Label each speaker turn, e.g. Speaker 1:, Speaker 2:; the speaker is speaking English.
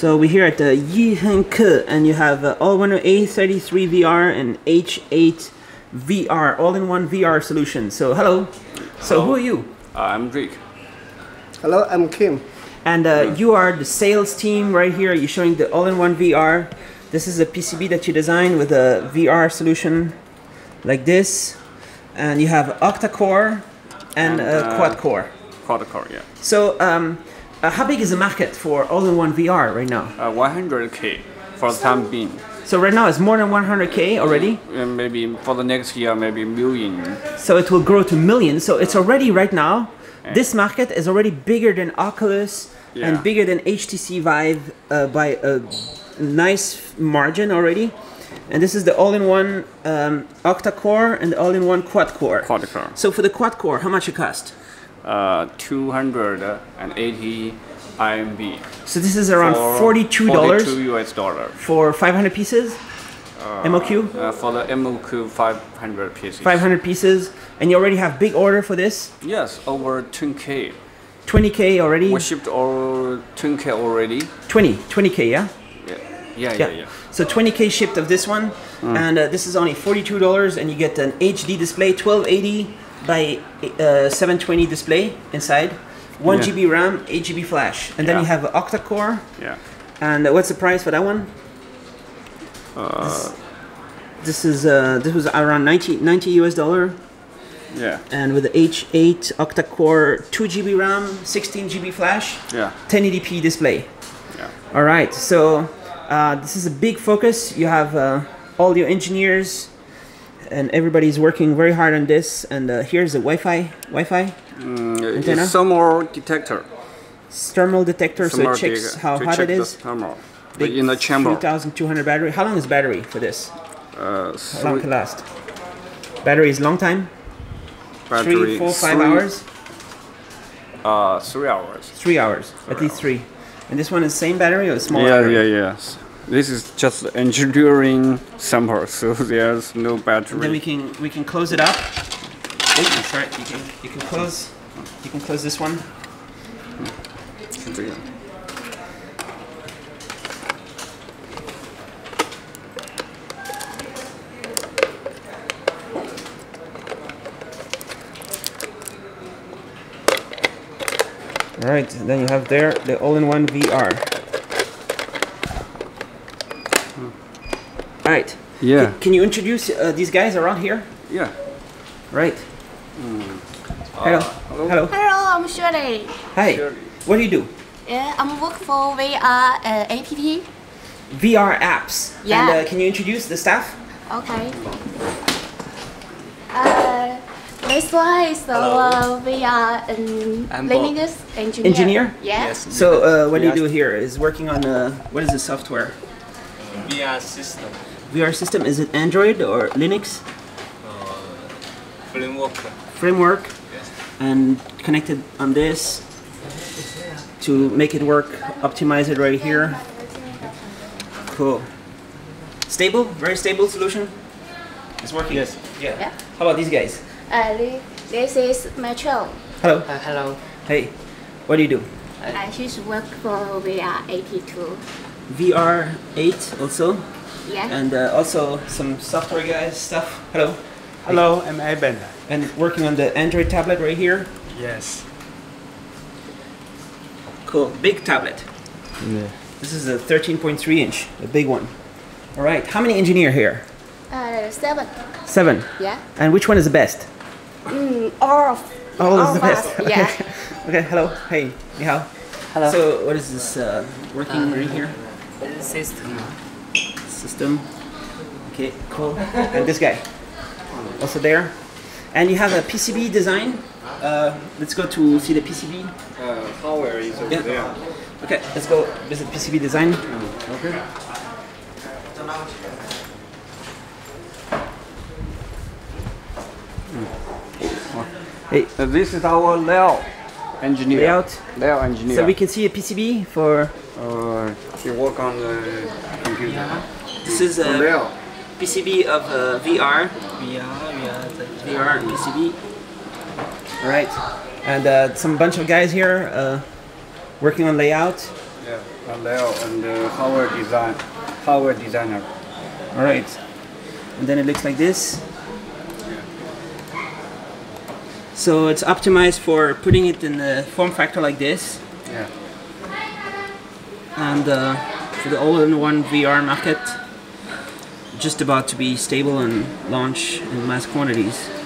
Speaker 1: So we're here at the Yihengke and you have uh, Allwinner A33 VR and H8 VR, all-in-one VR solution. So hello. So
Speaker 2: Hello.
Speaker 1: who are you?
Speaker 2: Uh, I'm Rick.
Speaker 3: Hello, I'm Kim.
Speaker 1: And uh, you are the sales team right here. You're showing the all-in-one VR. This is a PCB that you designed with a VR solution like this. And you have octa-core and,
Speaker 2: And,
Speaker 1: uh,
Speaker 2: uh,
Speaker 1: quad-core.
Speaker 2: Quad core, yeah.
Speaker 1: So um, uh, how big is the market for all-in-one VR right now?
Speaker 2: Uh, 100k for the time being.
Speaker 1: So right now it's more than 100k already.
Speaker 2: And maybe for the next year, maybe million.
Speaker 1: So it will grow to millions. So it's already right now. This market is already bigger than Oculus
Speaker 2: Yeah.
Speaker 1: and bigger than HTC Vive uh, by a nice margin already. And this is the all-in-one um, octa-core and the all-in-one quad-core.
Speaker 2: Quad core.
Speaker 1: So for the quad-core, how much it cost?
Speaker 2: Uh, 280 RMB.
Speaker 1: So this is around
Speaker 2: For
Speaker 1: forty-two dollars
Speaker 2: 42 US dollar.
Speaker 1: for 500 pieces. MOQ,
Speaker 2: Uh, for the MOQ 500 pieces.
Speaker 1: 500 pieces, and you already have big order for this.
Speaker 2: Yes, over 10k.
Speaker 1: 20k already.
Speaker 2: We shipped all 10k already.
Speaker 1: 20, 20k, yeah.
Speaker 2: Yeah, yeah, yeah.
Speaker 1: Yeah.
Speaker 2: yeah.
Speaker 1: So 20k shipped of this one, and uh, this is only $42, and you get an HD display, 1280 by uh, 720 display inside, one
Speaker 2: Yeah.
Speaker 1: GB RAM, 8 GB flash, and then
Speaker 2: Yeah.
Speaker 1: you have an octa-core.
Speaker 2: yeah.
Speaker 1: And uh, what's the price for that one?
Speaker 2: Uh,
Speaker 1: This is uh, this was around 90, 90 US dollar,
Speaker 2: yeah,
Speaker 1: and with the H8 octa-core, 2 GB RAM, 16 GB flash,
Speaker 2: yeah,
Speaker 1: 1080p display.
Speaker 2: yeah.
Speaker 1: All right, so uh, this is a big focus. You have uh, all your engineers, and everybody's working very hard on this. And uh, here's the Wi-Fi, Wi-Fi
Speaker 2: Mm,
Speaker 1: Antenna?
Speaker 2: thermal detector.
Speaker 1: thermal detector, so it checks how hot
Speaker 2: check
Speaker 1: it
Speaker 2: the thermal.
Speaker 1: Big
Speaker 2: in the chamber.
Speaker 1: 3,200 battery. How long is battery for this?
Speaker 2: Uh,
Speaker 1: How long can last? Battery is long time.
Speaker 2: battery,
Speaker 1: Three, four, five
Speaker 2: three-
Speaker 1: hours.
Speaker 2: Uh, three hours.
Speaker 1: Three hours, at least three. And this one is same battery or small?
Speaker 2: yeah,
Speaker 1: battery?
Speaker 2: yeah, yes. This is just engineering sample, so there's no battery.
Speaker 1: Then we can we can close it up. Oh, that's right. You can you can close you can close this one.
Speaker 2: 这个
Speaker 1: All right. Then you have there the all-in-one VR. Right.
Speaker 2: Yeah,
Speaker 1: Can you introduce uh, these guys around here?
Speaker 2: yeah.
Speaker 1: Right. Hello. Hello.
Speaker 4: Hello, I'm Shirley.
Speaker 1: Hi. What do you do?
Speaker 4: Yeah, I'm work for VR uh, app.
Speaker 1: VR apps.
Speaker 4: Yeah.
Speaker 1: And uh, can you introduce the staff?
Speaker 4: Okay. Uh, this one is our VR and
Speaker 5: I'm
Speaker 4: Linux engineer.
Speaker 1: Engineer?
Speaker 4: Yeah.
Speaker 5: Yes.
Speaker 1: So uh, what do you do here? Is working on uh, what is the software?
Speaker 5: VR system
Speaker 1: VR system is it Android or Linux
Speaker 5: framework.
Speaker 1: framework
Speaker 5: Yes.
Speaker 1: and connected on this to make it work. Optimize it right here. Cool. Stable, very stable solution. It's working.
Speaker 5: Yes.
Speaker 1: Yeah.
Speaker 4: Yeah.
Speaker 1: How about these guys?
Speaker 4: Uh, this is Metro.
Speaker 1: Hello.
Speaker 5: Uh, hello.
Speaker 1: Hey. What do you do?
Speaker 4: I just work for VR app too.
Speaker 1: VR 8 also,
Speaker 4: Yeah.
Speaker 1: and uh, also some software guys stuff. Hello.
Speaker 6: Hello, I'm Eben.
Speaker 1: And working on the Android tablet right here.
Speaker 6: Yes.
Speaker 1: Cool. Big tablet. Yeah. This is a 13.3 inch, a big one. All right. How many engineer here?
Speaker 4: Uh, seven.
Speaker 1: Seven.
Speaker 4: Yeah.
Speaker 1: And which one is the best?
Speaker 4: Mm, all of
Speaker 1: All is
Speaker 4: all
Speaker 1: the
Speaker 4: of
Speaker 1: best.
Speaker 4: us,
Speaker 1: Okay.
Speaker 4: Yeah.
Speaker 1: okay. Hello. Hey. Ni hao.
Speaker 5: Hello.
Speaker 1: So what is this uh, working right here?
Speaker 5: System.
Speaker 1: System. Okay. Cool. and this guy, also there. And you have a PCB design. Uh, let's go to see the PCB.
Speaker 2: Uh, power is over
Speaker 1: Yeah.
Speaker 2: there.
Speaker 1: Okay. Let's go visit PCB design.
Speaker 2: Okay.
Speaker 1: Hey.
Speaker 2: Uh, this is our Leo engineer.
Speaker 1: Layout.
Speaker 2: Leo engineer.
Speaker 1: So we can see a PCB for.
Speaker 2: uh, he work on the computer.
Speaker 1: This is a PCB of uh, VR.
Speaker 5: VR, VR.
Speaker 1: VR and PCB. All right, and uh, some bunch of guys here uh, working on layout.
Speaker 2: Yeah. Uh, Leo and uh, hardware design, hardware designer.
Speaker 1: All right. And then it looks like this. So it's optimized for putting it in the form factor like this.
Speaker 2: Yeah.
Speaker 1: and uh, for the all-in-one VR market, just about to be stable and launch in mass quantities.